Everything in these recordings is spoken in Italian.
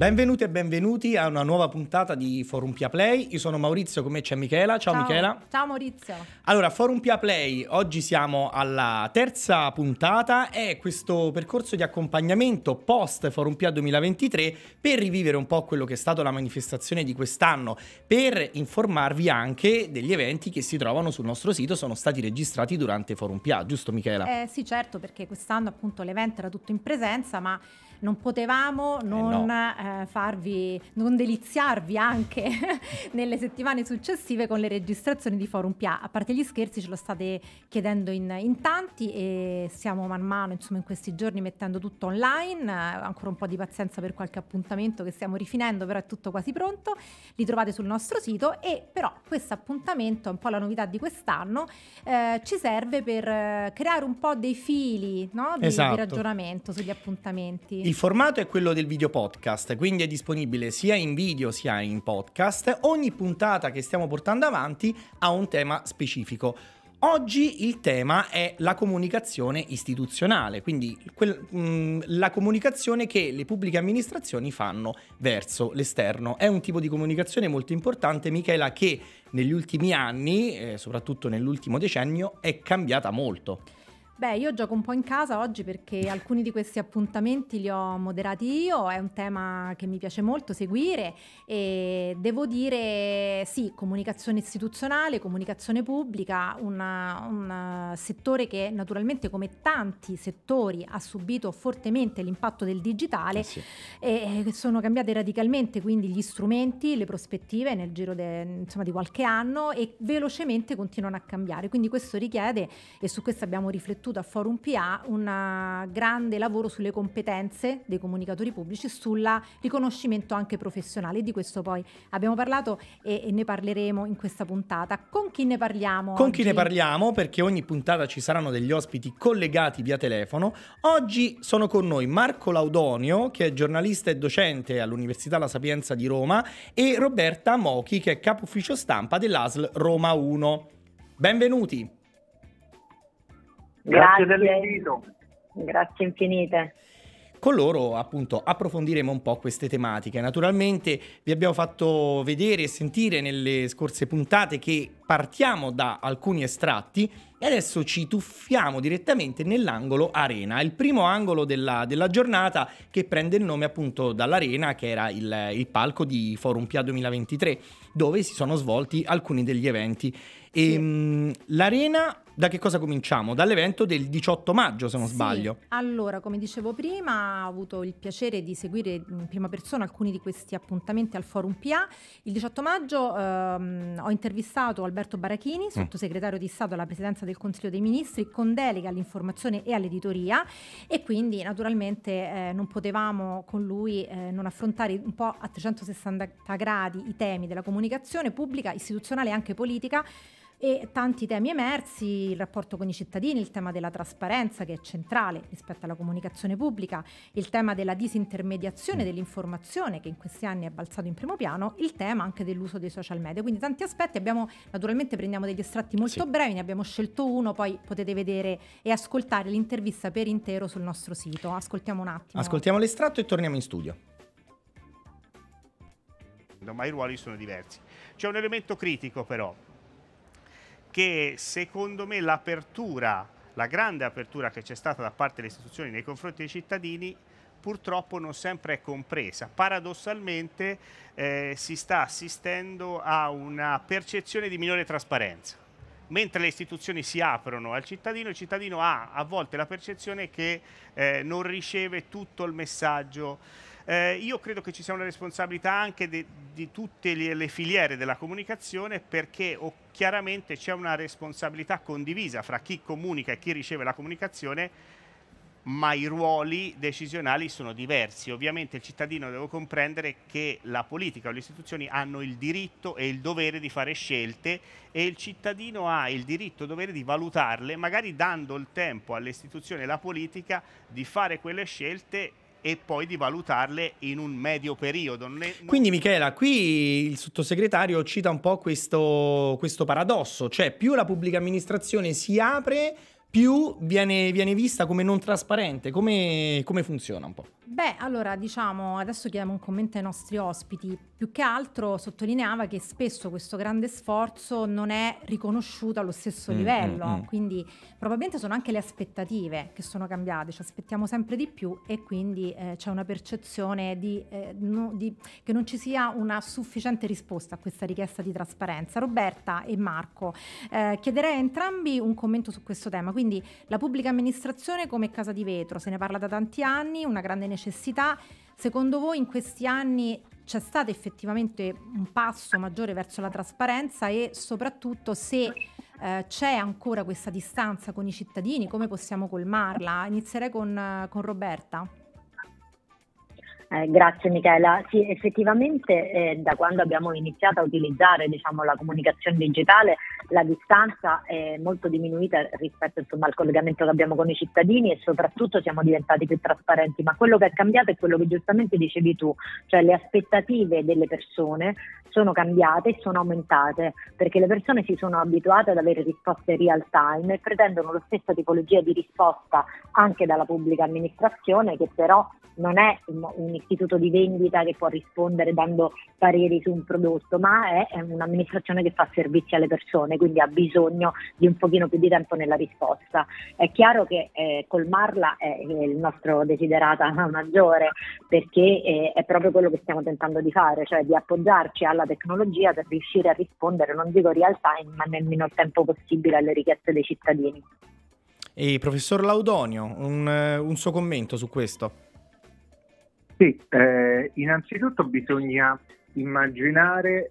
Benvenuti e benvenuti a una nuova puntata di Forum Pia Play. Io sono Maurizio, con me c'è Michela. Ciao, Ciao. Michela. Ciao Maurizio. Allora, Forum Pia Play, oggi siamo alla terza puntata, è questo percorso di accompagnamento post Forum Pia 2023 per rivivere un po' quello che è stato la manifestazione di quest'anno, per informarvi anche degli eventi che si trovano sul nostro sito, sono stati registrati durante Forum Pia, giusto Michela? Eh, sì, certo, perché quest'anno appunto l'evento era tutto in presenza, ma non potevamo non no. eh, farvi, non deliziarvi anche nelle settimane successive con le registrazioni di Forum PA. A parte gli scherzi, ce lo state chiedendo in, in tanti e stiamo man mano, insomma, in questi giorni mettendo tutto online. Eh, ancora un po' di pazienza per qualche appuntamento che stiamo rifinendo, però è tutto quasi pronto. Li trovate sul nostro sito e però questo appuntamento, un po' la novità di quest'anno, eh, ci serve per eh, creare un po' dei fili no? di, Esatto. di ragionamento sugli appuntamenti. Il formato è quello del video podcast, quindi è disponibile sia in video sia in podcast. Ogni puntata che stiamo portando avanti ha un tema specifico. Oggi il tema è la comunicazione istituzionale, quindi quel- mh, la comunicazione che le pubbliche amministrazioni fanno verso l'esterno. È un tipo di comunicazione molto importante, Michela, che negli ultimi anni, eh, soprattutto nell'ultimo decennio, è cambiata molto. Beh, io gioco un po' in casa oggi perché alcuni di questi appuntamenti li ho moderati io, è un tema che mi piace molto seguire e devo dire sì, comunicazione istituzionale, comunicazione pubblica, una- un settore che naturalmente come tanti settori ha subito fortemente l'impatto del digitale Eh sì. e sono cambiate radicalmente quindi gli strumenti, le prospettive nel giro de- insomma, di qualche anno e velocemente continuano a cambiare. Quindi questo richiede, e su questo abbiamo riflettuto a Forum PA, un eh, grande lavoro sulle competenze dei comunicatori pubblici, sul riconoscimento anche professionale. Di questo poi abbiamo parlato e, e ne parleremo in questa puntata. Con chi ne parliamo? Con chi oggi? ne parliamo? Perché ogni puntata ci saranno degli ospiti collegati via telefono. Oggi sono con noi Marco Laudonio, che è giornalista e docente all'Università La Sapienza di Roma, e Roberta Mochi, che è capo ufficio stampa dell'ASL Roma 1. Benvenuti. Grazie Grazie. dell'invito. Grazie infinite. Con loro, appunto, approfondiremo un po' queste tematiche. Naturalmente vi abbiamo fatto vedere e sentire nelle scorse puntate che partiamo da alcuni estratti e adesso ci tuffiamo direttamente nell'angolo arena, il primo angolo della, della giornata che prende il nome appunto dall'arena che era il, il palco di Forum PIA 2023 dove si sono svolti alcuni degli eventi. E, Sì. mh, l'arena, da che cosa cominciamo? Dall'evento del 18 maggio se non Sì, sbaglio. Allora, come dicevo prima, ho avuto il piacere di seguire in prima persona alcuni di questi appuntamenti al Forum PA. Il 18 maggio ehm, ho intervistato Alberto Barachini, sottosegretario di Stato alla Presidenza del Consiglio dei Ministri, con delega all'informazione e all'editoria e quindi naturalmente eh, non potevamo con lui eh, non affrontare un po' a 360 gradi i temi della comunicazione pubblica, istituzionale e anche politica e tanti temi emersi, il rapporto con i cittadini, il tema della trasparenza che è centrale rispetto alla comunicazione pubblica, il tema della disintermediazione dell'informazione che in questi anni è balzato in primo piano, il tema anche dell'uso dei social media. Quindi tanti aspetti, abbiamo naturalmente prendiamo degli estratti molto Sì. brevi, ne abbiamo scelto uno, poi potete vedere e ascoltare l'intervista per intero sul nostro sito. Ascoltiamo un attimo. Ascoltiamo l'estratto e torniamo in studio. ma i ruoli sono diversi. C'è un elemento critico però, che secondo me l'apertura, la grande apertura che c'è stata da parte delle istituzioni nei confronti dei cittadini, purtroppo non sempre è compresa. Paradossalmente eh, si sta assistendo a una percezione di minore trasparenza. Mentre le istituzioni si aprono al cittadino, il cittadino ha a volte la percezione che eh, non riceve tutto il messaggio eh, io credo che ci sia una responsabilità anche de- di tutte le, le filiere della comunicazione perché o- chiaramente c'è una responsabilità condivisa fra chi comunica e chi riceve la comunicazione, ma i ruoli decisionali sono diversi. Ovviamente il cittadino deve comprendere che la politica o le istituzioni hanno il diritto e il dovere di fare scelte e il cittadino ha il diritto e il dovere di valutarle, magari dando il tempo alle istituzioni e alla politica di fare quelle scelte e poi di valutarle in un medio periodo. Non- Quindi Michela, qui il sottosegretario cita un po' questo, questo paradosso, cioè più la pubblica amministrazione si apre, più viene, viene vista come non trasparente. Come, come funziona un po'? Beh, allora diciamo, adesso chiediamo un commento ai nostri ospiti. Più che altro sottolineava che spesso questo grande sforzo non è riconosciuto allo stesso Mm, livello, mm, mm. quindi probabilmente sono anche le aspettative che sono cambiate, ci aspettiamo sempre di più e quindi eh, c'è una percezione di, eh, no- di- che non ci sia una sufficiente risposta a questa richiesta di trasparenza. Roberta e Marco, eh, chiederei a entrambi un commento su questo tema. Quindi la pubblica amministrazione come casa di vetro, se ne parla da tanti anni, una grande necessità. Secondo voi in questi anni c'è stato effettivamente un passo maggiore verso la trasparenza e soprattutto se eh, c'è ancora questa distanza con i cittadini, come possiamo colmarla? Inizierei con, con Roberta. Eh, grazie Michela. Sì, effettivamente eh, da quando abbiamo iniziato a utilizzare diciamo, la comunicazione digitale la distanza è molto diminuita rispetto insomma, al collegamento che abbiamo con i cittadini e soprattutto siamo diventati più trasparenti, ma quello che è cambiato è quello che giustamente dicevi tu, cioè le aspettative delle persone sono cambiate e sono aumentate perché le persone si sono abituate ad avere risposte real time e pretendono la stessa tipologia di risposta anche dalla pubblica amministrazione che però non è un, istituto di vendita che può rispondere dando pareri su un prodotto, ma è un'amministrazione che fa servizi alle persone, quindi ha bisogno di un pochino più di tempo nella risposta. È chiaro che eh, colmarla è, è il nostro desiderata maggiore perché eh, è proprio quello che stiamo tentando di fare, cioè di appoggiarci alla tecnologia per riuscire a rispondere, non dico real time, ma nel minor tempo possibile alle richieste dei cittadini. E professor Laudonio, un, un suo commento su questo? Sì, eh, innanzitutto bisogna immaginare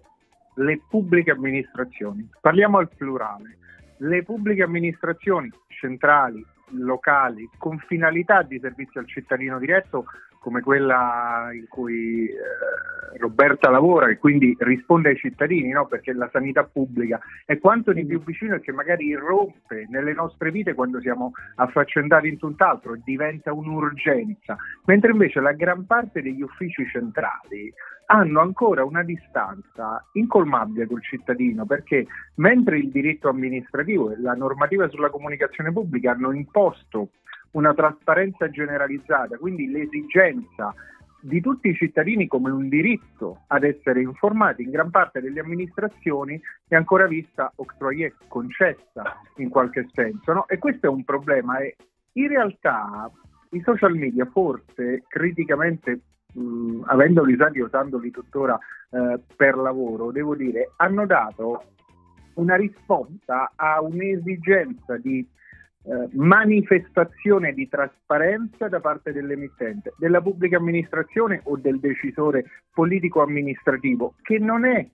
le pubbliche amministrazioni. Parliamo al plurale. Le pubbliche amministrazioni centrali, locali, con finalità di servizio al cittadino diretto, come quella in cui eh, Roberta lavora e quindi risponde ai cittadini, no? perché la sanità pubblica è quanto di più vicino e che magari irrompe nelle nostre vite quando siamo affaccendati in tutt'altro e diventa un'urgenza, mentre invece la gran parte degli uffici centrali hanno ancora una distanza incolmabile col cittadino perché mentre il diritto amministrativo e la normativa sulla comunicazione pubblica hanno imposto una trasparenza generalizzata, quindi l'esigenza di tutti i cittadini come un diritto ad essere informati, in gran parte delle amministrazioni è ancora vista octroyée, concessa in qualche senso, no? e questo è un problema e in realtà i social media forse criticamente mh, avendoli usati e usandoli tuttora eh, per lavoro, devo dire, hanno dato una risposta a un'esigenza di eh, manifestazione di trasparenza da parte dell'emittente, della pubblica amministrazione o del decisore politico-amministrativo, che non è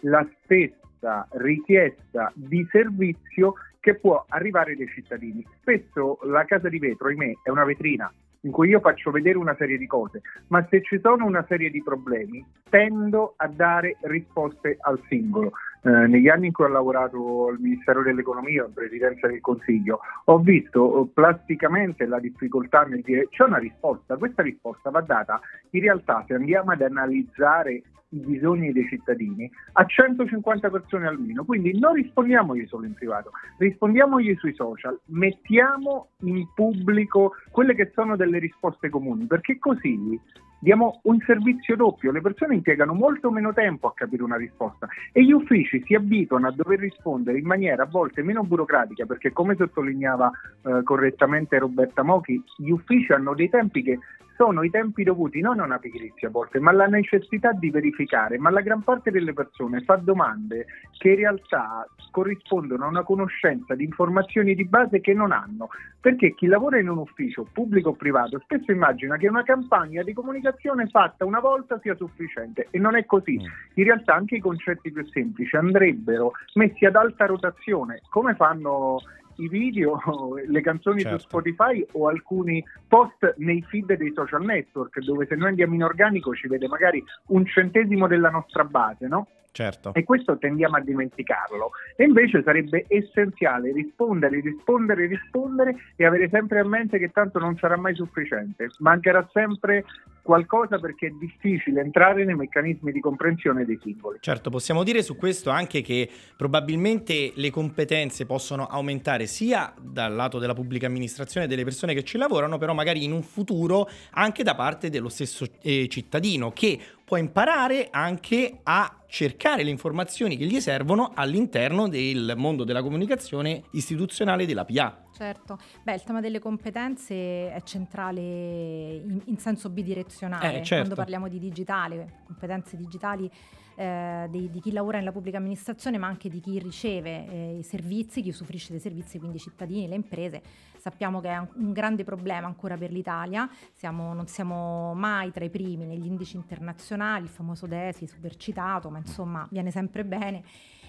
la stessa richiesta di servizio che può arrivare dai cittadini. Spesso la casa di vetro, ahimè, è una vetrina in cui io faccio vedere una serie di cose, ma se ci sono una serie di problemi, tendo a dare risposte al singolo. Eh, negli anni in cui ho lavorato al Ministero dell'Economia, in Presidenza del Consiglio, ho visto eh, plasticamente la difficoltà nel dire c'è una risposta, questa risposta va data in realtà se andiamo ad analizzare i bisogni dei cittadini a 150 persone almeno, quindi non rispondiamogli solo in privato, rispondiamogli sui social, mettiamo in pubblico quelle che sono delle risposte comuni, perché così diamo un servizio doppio, le persone impiegano molto meno tempo a capire una risposta. E gli uffici si abituano a dover rispondere in maniera a volte meno burocratica, perché come sottolineava eh, correttamente Roberta Mochi, gli uffici hanno dei tempi che sono i tempi dovuti non a una pigrizia a volte, ma alla necessità di verificare, ma la gran parte delle persone fa domande che in realtà corrispondono a una conoscenza di informazioni di base che non hanno, perché chi lavora in un ufficio pubblico o privato spesso immagina che una campagna di comunicazione fatta una volta sia sufficiente e non è così. In realtà anche i concetti più semplici andrebbero messi ad alta rotazione, come fanno i video, le canzoni Certo. su Spotify o alcuni post nei feed dei social network dove se noi andiamo in organico ci vede magari un centesimo della nostra base, no? Certo. E questo tendiamo a dimenticarlo. E invece sarebbe essenziale rispondere, rispondere, rispondere e avere sempre a mente che tanto non sarà mai sufficiente. Mancherà sempre qualcosa perché è difficile entrare nei meccanismi di comprensione dei singoli. Certo, possiamo dire su questo anche che probabilmente le competenze possono aumentare sia dal lato della pubblica amministrazione delle persone che ci lavorano, però magari in un futuro anche da parte dello stesso eh, cittadino che può imparare anche a cercare le informazioni che gli servono all'interno del mondo della comunicazione istituzionale della PA. Certo, beh, il tema delle competenze è centrale in, in senso bidirezionale. Eh, certo. Quando parliamo di digitale, competenze digitali eh, di, di, chi lavora nella pubblica amministrazione, ma anche di chi riceve eh, i servizi, chi usufruisce dei servizi, quindi i cittadini, le imprese. Sappiamo che è un, grande problema ancora per l'Italia, siamo, non siamo mai tra i primi negli indici internazionali, il famoso DESI, super citato, ma insomma viene sempre bene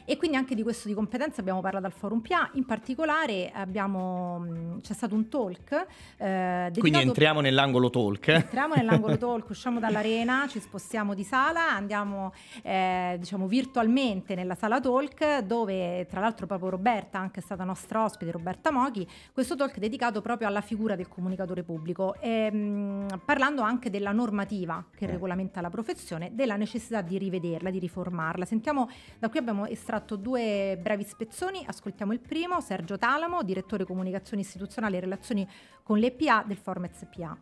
e quindi anche di questo di competenza abbiamo parlato al Forum PIA, in particolare abbiamo, c'è stato un talk. Eh, quindi entriamo nell'angolo talk. Entriamo nell'angolo talk, usciamo dall'arena, ci spostiamo di sala, andiamo eh, diciamo virtualmente nella sala talk dove tra l'altro proprio Roberta, anche è stata nostra ospite, Roberta Moghi, questo talk è dedicato proprio alla figura del comunicatore pubblico, e, mh, parlando anche della normativa che regolamenta la professione, della necessità di rivederla, di riformarla. Sentiamo, da qui abbiamo estratto tratto due brevi spezzoni, ascoltiamo il primo, Sergio Talamo, direttore comunicazione istituzionale e relazioni con l'EPA del Forum SPA.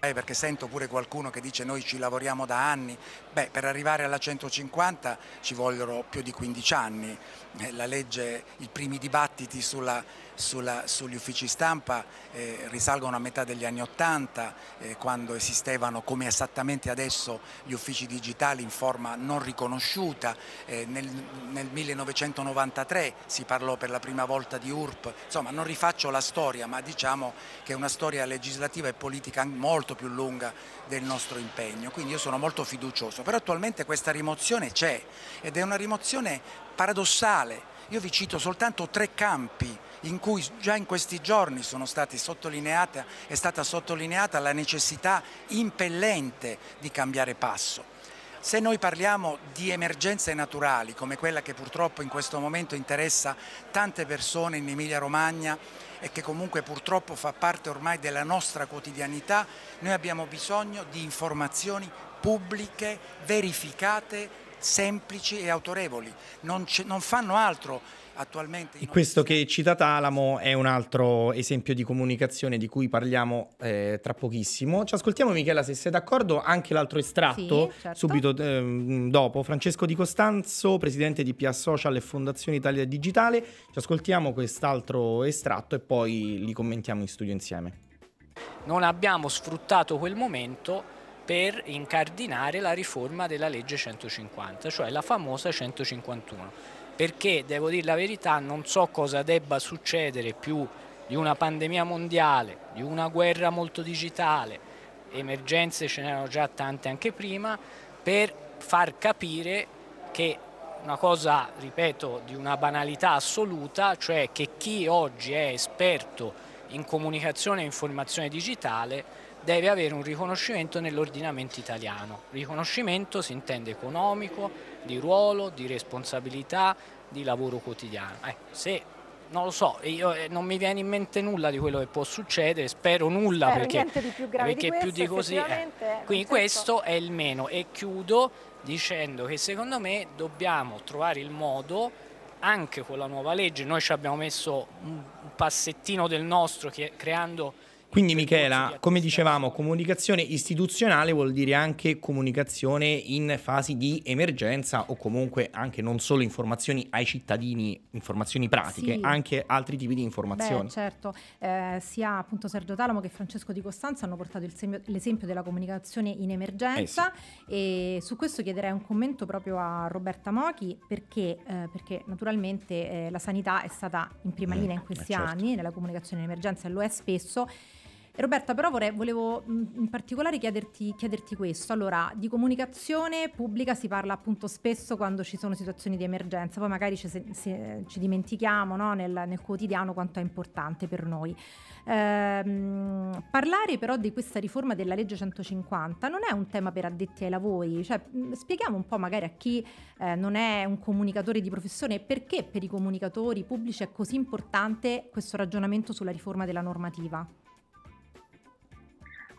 Eh, perché sento pure qualcuno che dice noi ci lavoriamo da anni, beh per arrivare alla 150 ci vogliono più di 15 anni, eh, la legge, i primi dibattiti sulla sulla, sugli uffici stampa eh, risalgono a metà degli anni Ottanta, eh, quando esistevano come esattamente adesso gli uffici digitali in forma non riconosciuta, eh, nel, nel, 1993 si parlò per la prima volta di URP, insomma non rifaccio la storia ma diciamo che è una storia legislativa e politica molto più lunga del nostro impegno, quindi io sono molto fiducioso, però attualmente questa rimozione c'è ed è una rimozione paradossale, io vi cito soltanto tre campi in cui già in questi giorni è stata sottolineata la necessità impellente di cambiare passo. Se noi parliamo di emergenze naturali come quella che purtroppo in questo momento interessa tante persone in Emilia Romagna e che comunque purtroppo fa parte ormai della nostra quotidianità, noi abbiamo bisogno di informazioni pubbliche, verificate, semplici e autorevoli. Non, non fanno altro attualmente... E questo che cita Talamo è un altro esempio di comunicazione di cui parliamo eh, tra pochissimo. Ci ascoltiamo Michela se sei d'accordo anche l'altro estratto sì, certo. subito eh, dopo. Francesco Di Costanzo, presidente di PA Social e Fondazione Italia Digitale. Ci ascoltiamo quest'altro estratto e poi li commentiamo in studio insieme. Non abbiamo sfruttato quel momento per incardinare la riforma della legge 150, cioè la famosa 151 perché devo dire la verità non so cosa debba succedere più di una pandemia mondiale, di una guerra molto digitale, emergenze ce n'erano già tante anche prima, per far capire che una cosa, ripeto, di una banalità assoluta, cioè che chi oggi è esperto in comunicazione e informazione digitale deve avere un riconoscimento nell'ordinamento italiano. Riconoscimento si intende economico, di ruolo, di responsabilità, di lavoro quotidiano. Eh, se non lo so, io, eh, non mi viene in mente nulla di quello che può succedere, spero nulla spero perché, più perché di questo, più di così. Eh. Quindi certo. questo è il meno e chiudo dicendo che secondo me dobbiamo trovare il modo anche con la nuova legge, noi ci abbiamo messo un passettino del nostro creando quindi Michela, come dicevamo, comunicazione istituzionale vuol dire anche comunicazione in fasi di emergenza o comunque anche non solo informazioni ai cittadini, informazioni pratiche, sì. anche altri tipi di informazioni. Beh, certo, eh, sia appunto Sergio Talamo che Francesco Di Costanza hanno portato segno, l'esempio della comunicazione in emergenza eh sì. e su questo chiederei un commento proprio a Roberta Mochi perché, eh, perché naturalmente eh, la sanità è stata in prima mm, linea in questi certo. anni nella comunicazione in emergenza e lo è spesso Roberta, però vorrei, volevo in particolare chiederti, chiederti, questo. Allora, di comunicazione pubblica si parla appunto spesso quando ci sono situazioni di emergenza, poi magari ci, se, ci dimentichiamo no, nel, nel, quotidiano quanto è importante per noi. Ehm, parlare però di questa riforma della legge 150 non è un tema per addetti ai lavori, cioè, spieghiamo un po' magari a chi eh, non è un comunicatore di professione perché per i comunicatori pubblici è così importante questo ragionamento sulla riforma della normativa.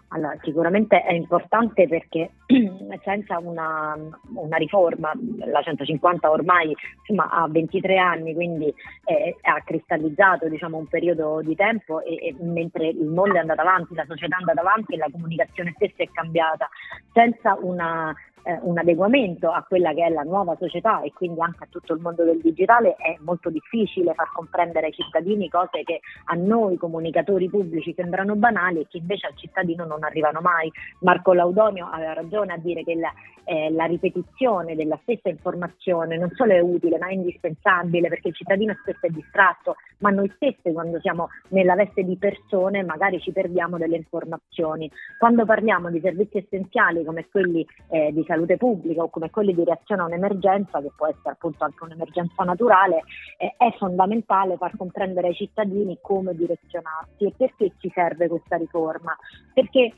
Allora, sicuramente è importante perché senza una, una, riforma, la 150 ormai insomma, ha 23 anni, quindi eh, ha cristallizzato diciamo, un periodo di tempo e, e, mentre il mondo è andato avanti, la società è andata avanti e la comunicazione stessa è cambiata, senza una eh, un adeguamento a quella che è la nuova società e quindi anche a tutto il mondo del digitale è molto difficile far comprendere ai cittadini cose che a noi comunicatori pubblici sembrano banali e che invece al cittadino non arrivano mai. Marco Laudonio aveva ragione a dire che la, eh, la ripetizione della stessa informazione non solo è utile ma è indispensabile perché il cittadino spesso è distratto, ma noi stessi quando siamo nella veste di persone magari ci perdiamo delle informazioni. Quando parliamo di servizi essenziali come quelli eh, di salute pubblica o come quelli di reazione a un'emergenza, che può essere appunto anche un'emergenza naturale, eh, è fondamentale far comprendere ai cittadini come direzionarsi e perché ci serve questa riforma. Perché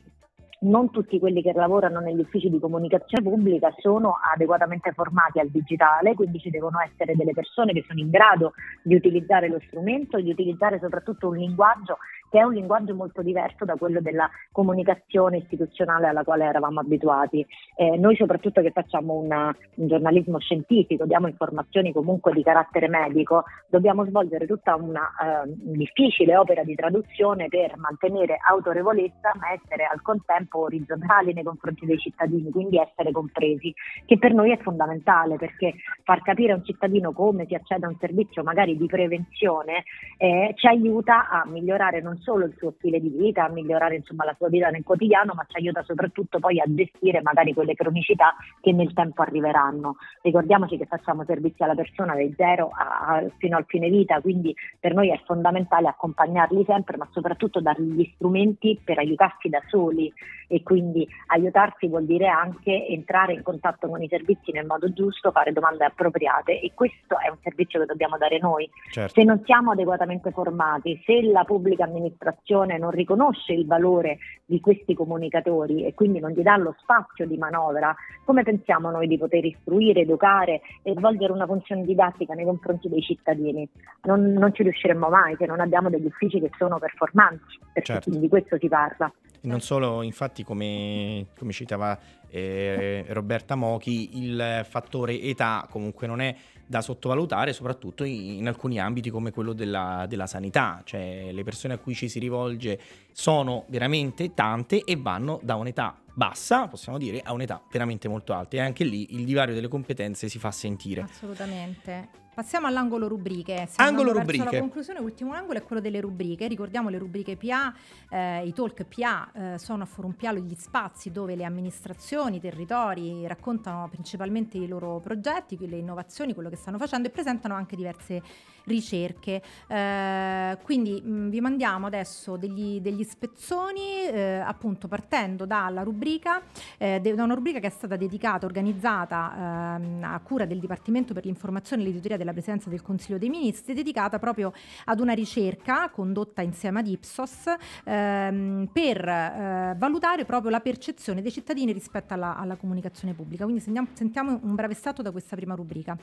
non tutti quelli che lavorano negli uffici di comunicazione pubblica sono adeguatamente formati al digitale, quindi ci devono essere delle persone che sono in grado di utilizzare lo strumento e di utilizzare soprattutto un linguaggio che è un linguaggio molto diverso da quello della comunicazione istituzionale alla quale eravamo abituati. Eh, noi soprattutto che facciamo una, un giornalismo scientifico, diamo informazioni comunque di carattere medico, dobbiamo svolgere tutta una eh, difficile opera di traduzione per mantenere autorevolezza ma essere al contempo orizzontali nei confronti dei cittadini, quindi essere compresi, che per noi è fondamentale perché far capire a un cittadino come si accede a un servizio magari di prevenzione eh, ci aiuta a migliorare non solo il suo stile di vita, a migliorare insomma, la sua vita nel quotidiano, ma ci aiuta soprattutto poi a gestire magari quelle cronicità che nel tempo arriveranno. Ricordiamoci che facciamo servizi alla persona dai zero a, a, fino al fine vita, quindi per noi è fondamentale accompagnarli sempre, ma soprattutto dargli gli strumenti per aiutarsi da soli e quindi aiutarsi vuol dire anche entrare in contatto con i servizi nel modo giusto, fare domande appropriate e questo è un servizio che dobbiamo dare noi. Certo. Se non siamo adeguatamente formati, se la pubblica amministrazione non riconosce il valore di questi comunicatori e quindi non gli dà lo spazio di manovra, come pensiamo noi di poter istruire, educare e svolgere una funzione didattica nei confronti dei cittadini? Non, non ci riusciremmo mai se non abbiamo degli uffici che sono performanti, perché certo. di questo si parla. Non solo, infatti, come, come citava eh, Roberta Mochi, il fattore età comunque non è da sottovalutare, soprattutto in, alcuni ambiti come quello della, della, sanità, cioè le persone a cui ci si rivolge sono veramente tante e vanno da un'età bassa, possiamo dire, a un'età veramente molto alta e anche lì il divario delle competenze si fa sentire. Assolutamente. Passiamo all'angolo rubriche. Siamo angolo rubriche. La conclusione, l'ultimo angolo è quello delle rubriche. Ricordiamo le rubriche PA, eh, i talk PA eh, sono a Forumpialo gli spazi dove le amministrazioni, i territori raccontano principalmente i loro progetti, le innovazioni, quello che stanno facendo e presentano anche diverse ricerche. Eh, quindi mh, mm, vi mandiamo adesso degli, degli spezzoni, eh, appunto partendo dalla rubrica, eh, da una rubrica che è stata dedicata, organizzata ehm, a cura del Dipartimento per l'informazione e l'editoria della Presidenza del Consiglio dei Ministri, dedicata proprio ad una ricerca condotta insieme ad Ipsos ehm, per eh, valutare proprio la percezione dei cittadini rispetto alla, alla comunicazione pubblica. Quindi sentiamo, sentiamo un breve stato da questa prima rubrica.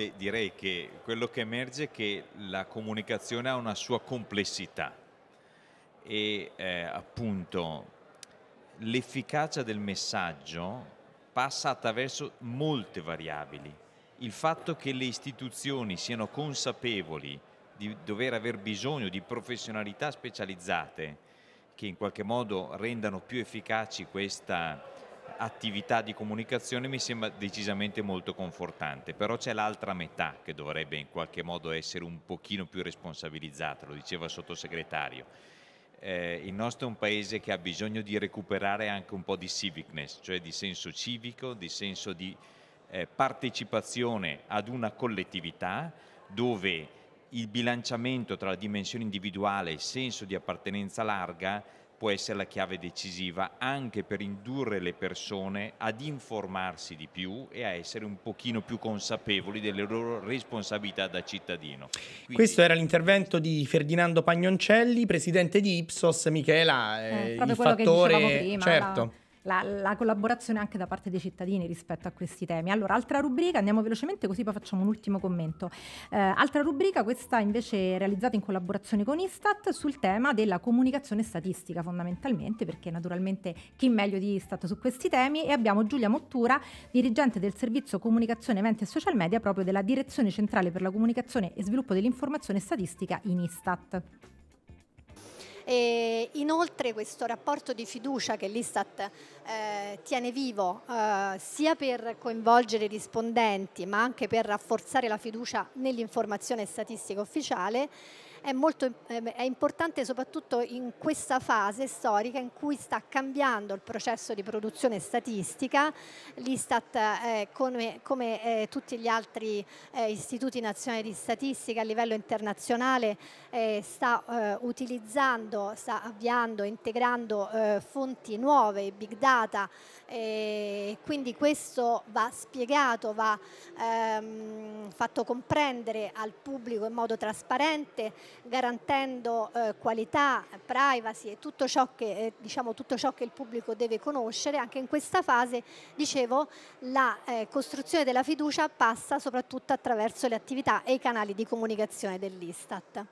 Beh, direi che quello che emerge è che la comunicazione ha una sua complessità e eh, appunto l'efficacia del messaggio passa attraverso molte variabili. Il fatto che le istituzioni siano consapevoli di dover aver bisogno di professionalità specializzate che in qualche modo rendano più efficaci questa attività di comunicazione mi sembra decisamente molto confortante, però c'è l'altra metà che dovrebbe in qualche modo essere un pochino più responsabilizzata, lo diceva il sottosegretario. Eh, il nostro è un paese che ha bisogno di recuperare anche un po' di civicness, cioè di senso civico, di senso di eh, partecipazione ad una collettività dove il bilanciamento tra la dimensione individuale e il senso di appartenenza larga può essere la chiave decisiva anche per indurre le persone ad informarsi di più e a essere un pochino più consapevoli delle loro responsabilità da cittadino. Quindi... Questo era l'intervento di Ferdinando Pagnoncelli, presidente di Ipsos. Michela, eh, eh, il fattore... Prima, certo. La la, la, collaborazione anche da parte dei cittadini rispetto a questi temi. Allora, altra rubrica, andiamo velocemente così poi facciamo un ultimo commento. Eh, altra rubrica, questa invece realizzata in collaborazione con Istat sul tema della comunicazione statistica fondamentalmente, perché naturalmente chi meglio di Istat su questi temi e abbiamo Giulia Mottura, dirigente del servizio comunicazione, eventi e social media proprio della Direzione Centrale per la Comunicazione e Sviluppo dell'Informazione Statistica in Istat. E inoltre questo rapporto di fiducia che l'Istat eh, tiene vivo eh, sia per coinvolgere i rispondenti ma anche per rafforzare la fiducia nell'informazione statistica ufficiale è, molto, ehm, è importante soprattutto in questa fase storica in cui sta cambiando il processo di produzione statistica. L'Istat, eh, come, come eh, tutti gli altri eh, istituti nazionali di statistica a livello internazionale, sta utilizzando, sta avviando, integrando fonti nuove, big data, quindi questo va spiegato, va ehm, fatto comprendere al pubblico in modo trasparente garantendo eh, qualità, privacy e tutto ciò, che, eh, diciamo, tutto ciò che il pubblico deve conoscere. Anche in questa fase, dicevo, la eh, costruzione della fiducia passa soprattutto attraverso le attività e i canali di comunicazione dell'Istat.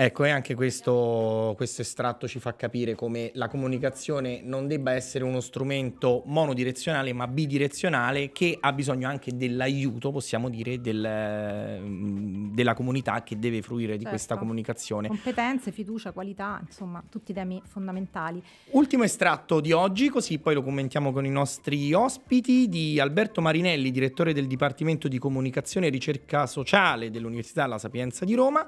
Ecco, e anche questo, questo, estratto ci fa capire come la comunicazione non debba essere uno strumento monodirezionale, ma bidirezionale, che ha bisogno anche dell'aiuto, possiamo dire, del, mm, della comunità che deve fruire certo. di questa certo. comunicazione. Competenze, fiducia, qualità, insomma, tutti temi fondamentali. Ultimo estratto di oggi, così poi lo commentiamo con i nostri ospiti, di Alberto Marinelli, direttore del Dipartimento di Comunicazione e Ricerca Sociale dell'Università La Sapienza di Roma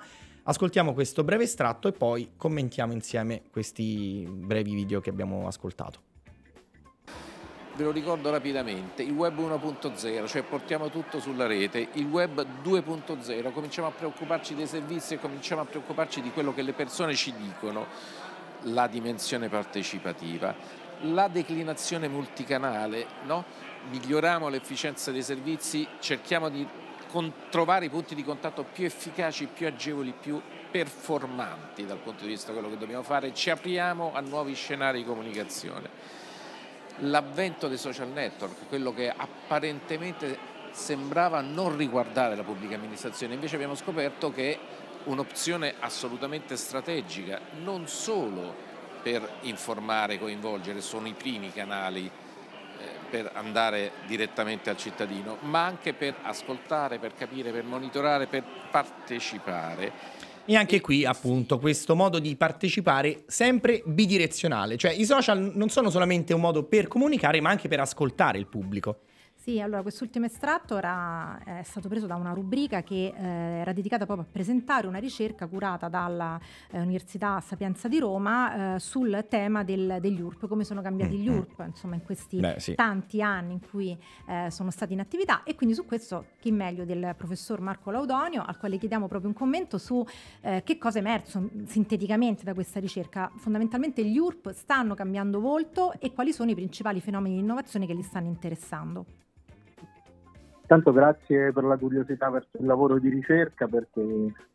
Ascoltiamo questo breve estratto e poi commentiamo insieme questi brevi video che abbiamo ascoltato. Ve lo ricordo rapidamente, il web 1.0, cioè portiamo tutto sulla rete, il web 2.0, cominciamo a preoccuparci dei servizi e cominciamo a preoccuparci di quello che le persone ci dicono, la dimensione partecipativa, la declinazione multicanale, no? miglioriamo l'efficienza dei servizi, cerchiamo di trovare i punti di contatto più efficaci, più agevoli, più performanti dal punto di vista di quello che dobbiamo fare, ci apriamo a nuovi scenari di comunicazione. L'avvento dei social network, quello che apparentemente sembrava non riguardare la pubblica amministrazione, invece abbiamo scoperto che è un'opzione assolutamente strategica, non solo per informare coinvolgere, sono i primi canali per andare direttamente al cittadino, ma anche per ascoltare, per capire, per monitorare, per partecipare. E anche qui appunto questo modo di partecipare sempre bidirezionale, cioè i social non sono solamente un modo per comunicare ma anche per ascoltare il pubblico. Sì, allora quest'ultimo estratto era, è stato preso da una rubrica che eh, era dedicata proprio a presentare una ricerca curata dall'Università eh, Sapienza di Roma eh, sul tema del, degli URP, come sono cambiati gli URP insomma, in questi Beh, sì. tanti anni in cui eh, sono stati in attività e quindi su questo chi meglio del professor Marco Laudonio al quale chiediamo proprio un commento su eh, che cosa è emerso sinteticamente da questa ricerca. Fondamentalmente gli URP stanno cambiando volto e quali sono i principali fenomeni di innovazione che li stanno interessando. Tanto grazie per la curiosità verso il lavoro di ricerca perché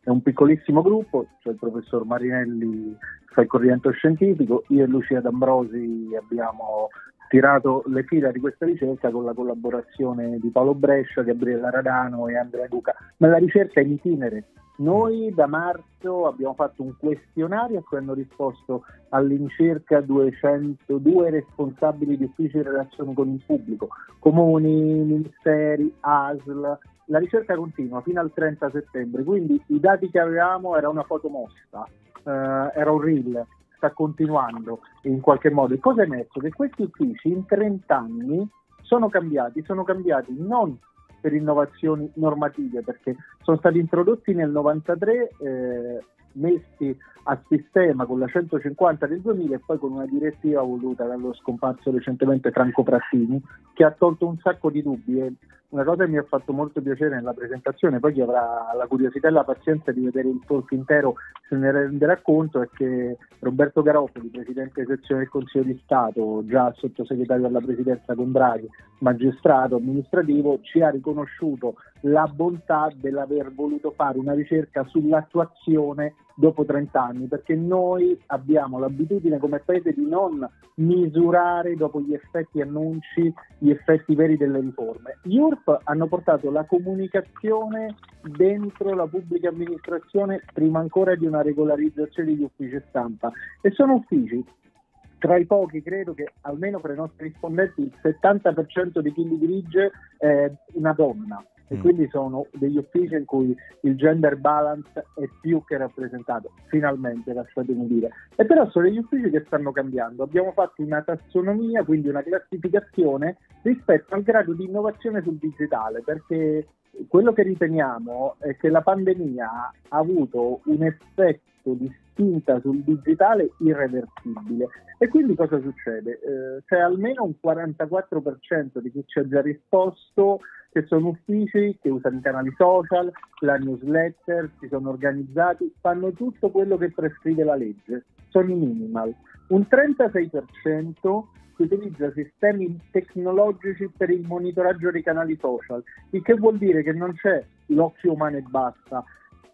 è un piccolissimo gruppo, cioè il professor Marinelli fa il corriente scientifico, io e Lucia D'Ambrosi abbiamo tirato le fila di questa ricerca con la collaborazione di Paolo Brescia, Gabriella Radano e Andrea Luca, ma la ricerca è in itinere, noi da marzo abbiamo fatto un questionario a cui hanno risposto all'incirca 202 responsabili di uffici in relazione con il pubblico, comuni, ministeri, ASL. La ricerca continua fino al 30 settembre, quindi i dati che avevamo era una foto mossa, eh, era un reel, sta continuando in qualche modo. E cosa è emerso? Che questi uffici in 30 anni sono cambiati, sono cambiati non per innovazioni normative, perché sono stati introdotti nel 93, eh, messi a sistema con la 150 del 2000 e poi con una direttiva voluta dallo scomparso recentemente Franco Prattini, che ha tolto un sacco di dubbi. E una cosa che mi ha fatto molto piacere nella presentazione, poi chi avrà la curiosità e la pazienza di vedere il talk intero se ne renderà conto, è che Roberto Garofoli, presidente sezione del Consiglio di Stato, già sottosegretario alla presidenza con Draghi, magistrato amministrativo, ci ha riconosciuto la bontà dell'aver voluto fare una ricerca sull'attuazione dopo 30 anni, perché noi abbiamo l'abitudine come paese di non misurare dopo gli effetti annunci gli effetti veri delle riforme. Gli URP hanno portato la comunicazione dentro la pubblica amministrazione prima ancora di una regolarizzazione degli uffici stampa e sono uffici tra i pochi credo che almeno per i nostri rispondenti il 70% di chi li dirige è una donna e mm. quindi sono degli uffici in cui il gender balance è più che rappresentato, finalmente lasciatemi dire. E però sono degli uffici che stanno cambiando, abbiamo fatto una tassonomia, quindi una classificazione rispetto al grado di innovazione sul digitale, perché quello che riteniamo è che la pandemia ha avuto un effetto di spinta sul digitale irreversibile. E quindi cosa succede? Eh, c'è almeno un 44% di chi ci ha già risposto che sono uffici che usano i canali social, la newsletter, si sono organizzati, fanno tutto quello che prescrive la legge, sono i minimal. Un 36% che utilizza sistemi tecnologici per il monitoraggio dei canali social, il che vuol dire che non c'è l'occhio umano e basta,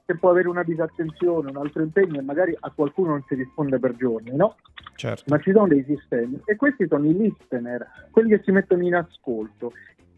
che può avere una disattenzione, un altro impegno e magari a qualcuno non si risponde per giorni, no? Certo. Ma ci sono dei sistemi e questi sono i listener, quelli che si mettono in ascolto.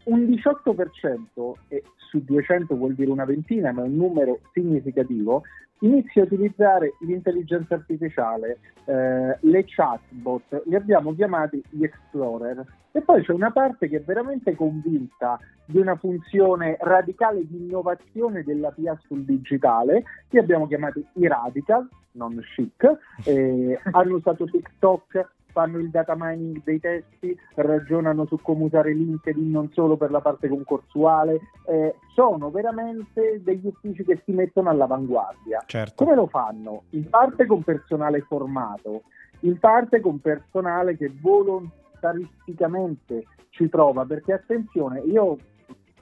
Un 18%, e su 200 vuol dire una ventina, ma è un numero significativo, inizia a utilizzare l'intelligenza artificiale, eh, le chatbot, li abbiamo chiamati gli explorer. E poi c'è una parte che è veramente convinta di una funzione radicale di innovazione della PA sul digitale, li abbiamo chiamati i radical, non chic, eh, hanno usato TikTok fanno il data mining dei testi, ragionano su come usare LinkedIn non solo per la parte concorsuale, eh, sono veramente degli uffici che si mettono all'avanguardia. Certo. Come lo fanno? In parte con personale formato, in parte con personale che volontaristicamente ci prova, perché attenzione, io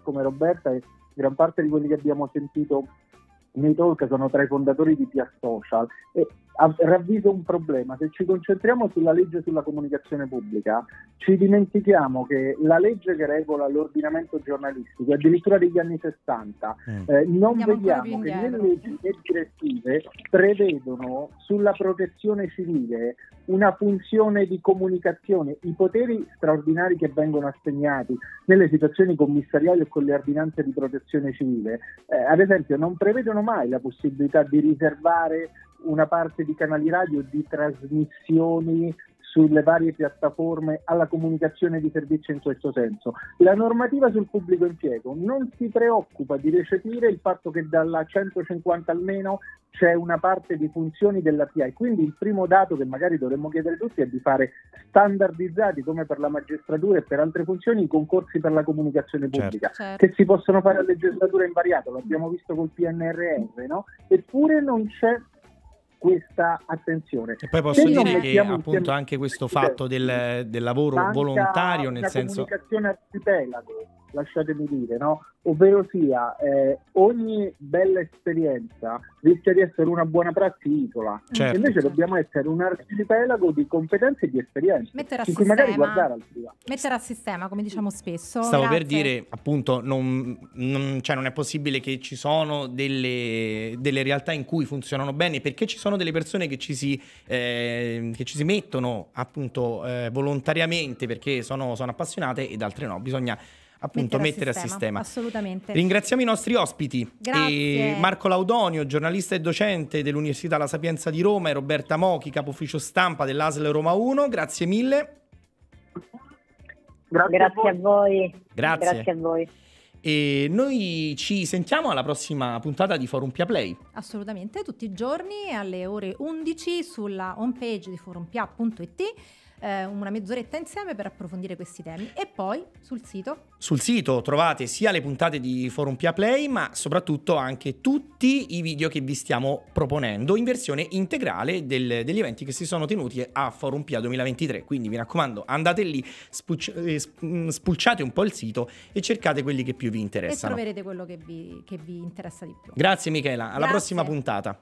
come Roberta e gran parte di quelli che abbiamo sentito nei talk sono tra i fondatori di Pia Social e ravviso un problema. Se ci concentriamo sulla legge sulla comunicazione pubblica, ci dimentichiamo che la legge che regola l'ordinamento giornalistico, addirittura degli anni 60, mm. eh, non Andiamo vediamo che nelle leggi e direttive prevedono sulla protezione civile una funzione di comunicazione, i poteri straordinari che vengono assegnati nelle situazioni commissariali o con le ordinanze di protezione civile, eh, ad esempio non prevedono mai la possibilità di riservare una parte di canali radio di trasmissioni sulle varie piattaforme alla comunicazione di servizi in questo senso. La normativa sul pubblico impiego non si preoccupa di recepire il fatto che dalla 150 almeno c'è una parte di funzioni della PA e quindi il primo dato che magari dovremmo chiedere tutti è di fare standardizzati come per la magistratura e per altre funzioni i concorsi per la comunicazione certo. pubblica certo. che si possono fare a legislatura invariata, l'abbiamo visto col PNRR, no? eppure non c'è questa attenzione. E poi posso dire che appunto anche questo fatto del, del lavoro volontario, nel senso... comunicazione archipelago, lasciatemi dire, no? ovvero sia eh, ogni bella esperienza rischia di essere una buona prassi isola, certo. invece dobbiamo essere un arcipelago di competenze e di esperienze mettere a in sistema, cui magari guardare al privato. Mettere a sistema, come diciamo spesso. Stavo Grazie. per dire, appunto, non, non, cioè non, è possibile che ci sono delle, delle, realtà in cui funzionano bene perché ci sono delle persone che ci si, eh, che ci si mettono appunto eh, volontariamente perché sono, sono appassionate ed altre no, bisogna appunto mettere, mettere a, sistema. a, sistema. Assolutamente. Ringraziamo i nostri ospiti. Grazie. E Marco Laudonio, giornalista e docente dell'Università La Sapienza di Roma e Roberta Mochi, capo ufficio stampa dell'ASL Roma 1. Grazie mille. Grazie, Grazie a, voi. Grazie. Grazie a voi. E noi ci sentiamo alla prossima puntata di Forum Pia Play. Assolutamente, tutti i giorni alle ore 11 sulla homepage di forumpia.it eh, una mezz'oretta insieme per approfondire questi temi e poi sul sito. Sul sito trovate sia le puntate di Forum Pia Play ma soprattutto anche tutti i video che vi stiamo proponendo in versione integrale del, degli eventi che si sono tenuti a Forum Pia 2023. Quindi mi raccomando andate lì, spucci- eh, mm, spulciate un po' il sito e cercate quelli che più vi interessano. E troverete quello che vi, che vi interessa di più. Grazie Michela, alla Grazie. prossima puntata.